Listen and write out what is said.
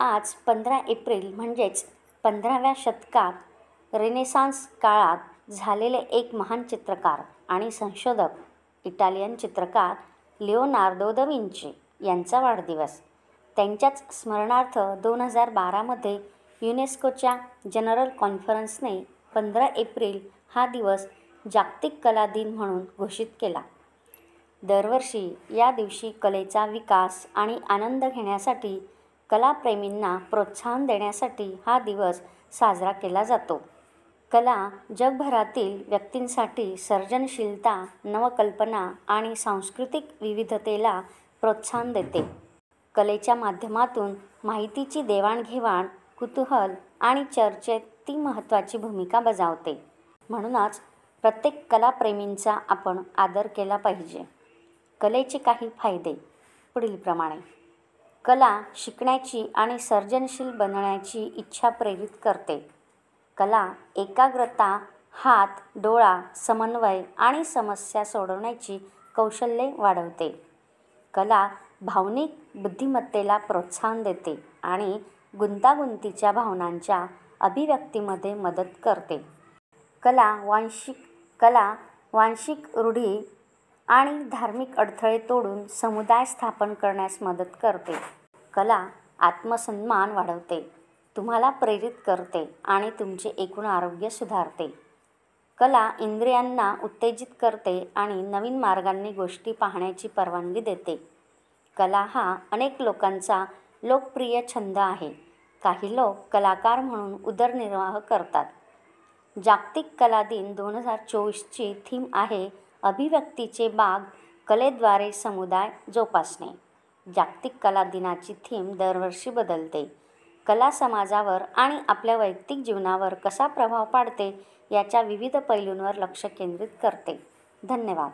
आज पंधरा एप्रिल म्हणजेच पंधराव्या शतकात रेनेसान्स काळात झालेले एक महान चित्रकार आणि संशोधक इटालियन चित्रकार लिओनार्दो द विंची यांचा वाढदिवस. त्यांच्याच स्मरणार्थ दोन हजार बारामध्ये युनेस्कोच्या जनरल कॉन्फरन्सने पंधरा एप्रिल हा दिवस जागतिक कला दिन म्हणून घोषित केला. दरवर्षी या दिवशी कलेचा विकास आणि आनंद घेण्यासाठी कलाप्रेमींना प्रोत्साहन देण्यासाठी हा दिवस साजरा केला जातो. कला जगभरातील व्यक्तींसाठी सर्जनशीलता नवकल्पना आणि सांस्कृतिक विविधतेला प्रोत्साहन देते. कलेच्या माध्यमातून माहितीची देवाणघेवाण कुतूहल आणि चर्चेत ती महत्त्वाची भूमिका बजावते. म्हणूनच प्रत्येक कलाप्रेमींचा आपण आदर केला पाहिजे. कलेचे काही फायदे पुढीलप्रमाणे. कला शिकण्याची आणि सर्जनशील बनण्याची इच्छा प्रेरित करते. कला एकाग्रता हात डोळा समन्वय आणि समस्या सोडवण्याची कौशल्ये वाढवते. कला भावनिक बुद्धिमत्तेला प्रोत्साहन देते आणि गुंतागुंतीच्या भावनांच्या अभिव्यक्तीमध्ये मदत करते. कला वांशिक कला वांशिक रूढी आणि धार्मिक अडथळे तोडून समुदाय स्थापन करण्यास मदत करते. कला आत्मसन्मान वाढवते तुम्हाला प्रेरित करते आणि तुमचे एकूण आरोग्य सुधारते. कला इंद्रियांना उत्तेजित करते आणि नवीन मार्गांनी गोष्टी पाहण्याची परवानगी देते. कला हा अनेक लोकांचा लोकप्रिय छंद आहे. काही लोक कलाकार म्हणून उदरनिर्वाह करतात. जागतिक कला दिन दोन हजार चोवीसची थीम आहे अभिव्यक्तीचे बाग कलेद्वारे समुदाय जोपासणे. जागतिक कला दिनाची थीम दरवर्षी बदलते. कला समाजावर आणि आपल्या वैयक्तिक जीवनावर कसा प्रभाव पाडते याच्या विविध पैलूंवर लक्ष केंद्रित करते. धन्यवाद.